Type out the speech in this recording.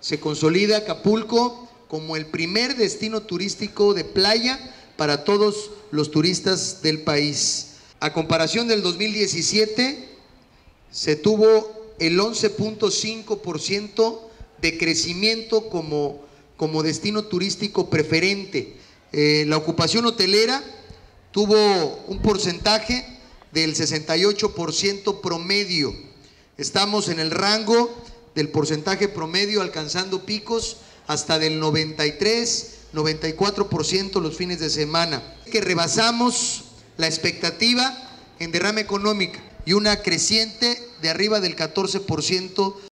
Se consolida Acapulco como el primer destino turístico de playa para todos los turistas del país. A comparación del 2017, se tuvo el 11.5% de crecimiento como, como destino turístico preferente. Eh, la ocupación hotelera tuvo un porcentaje del 68% promedio. Estamos en el rango del porcentaje promedio alcanzando picos hasta del 93, 94% los fines de semana. Que rebasamos la expectativa en derrama económica y una creciente de arriba del 14%